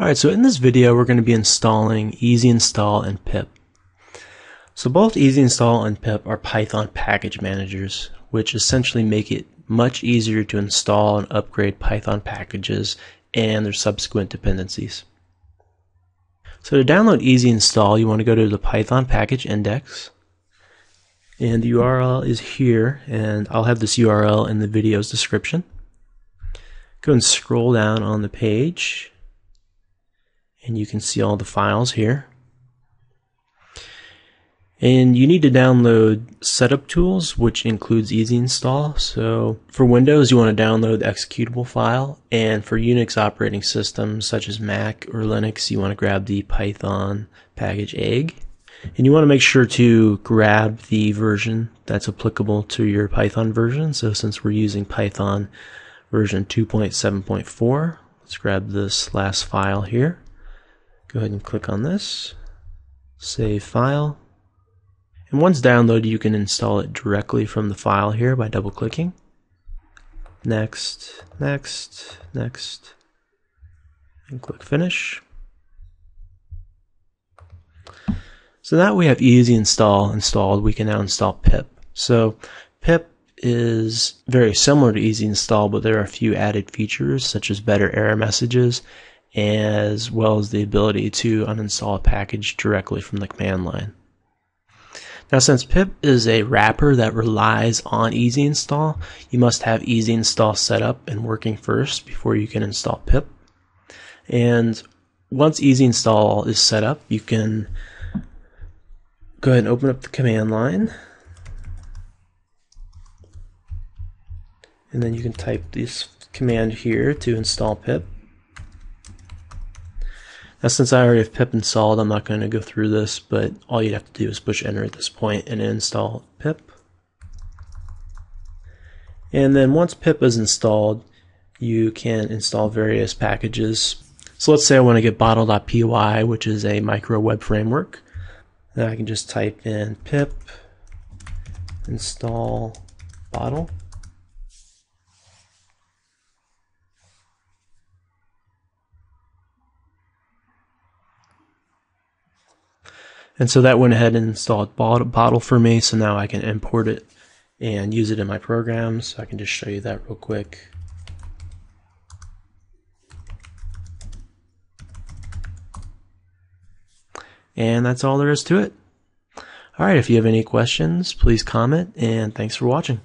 Alright, so in this video we're going to be installing Easy Install and pip. So both Easy Install and pip are Python package managers, which essentially make it much easier to install and upgrade Python packages and their subsequent dependencies. So to download Easy Install, you want to go to the Python package index, and the URL is here, and I'll have this URL in the video's description. Go and scroll down on the page and you can see all the files here. And you need to download setup tools, which includes easy install. So for Windows, you want to download the executable file. And for Unix operating systems such as Mac or Linux, you want to grab the Python package egg. And you want to make sure to grab the version that's applicable to your Python version. So since we're using Python version 2.7.4, let's grab this last file here. Go ahead and click on this, save file. And once downloaded, you can install it directly from the file here by double clicking. Next, next, next, and click finish. So now we have easy install installed, we can now install pip. So pip is very similar to easy install, but there are a few added features such as better error messages as well as the ability to uninstall a package directly from the command line. Now since pip is a wrapper that relies on easy install, you must have easy install set up and working first before you can install pip. And once easy install is set up, you can go ahead and open up the command line. And then you can type this command here to install pip. Now since I already have pip installed, I'm not going to go through this, but all you'd have to do is push enter at this point and install pip. And then once pip is installed, you can install various packages. So let's say I want to get bottle.py, which is a micro web framework. Then I can just type in pip install bottle. And so that went ahead and installed bottle for me. So now I can import it and use it in my programs. So I can just show you that real quick. And that's all there is to it. All right, if you have any questions, please comment and thanks for watching.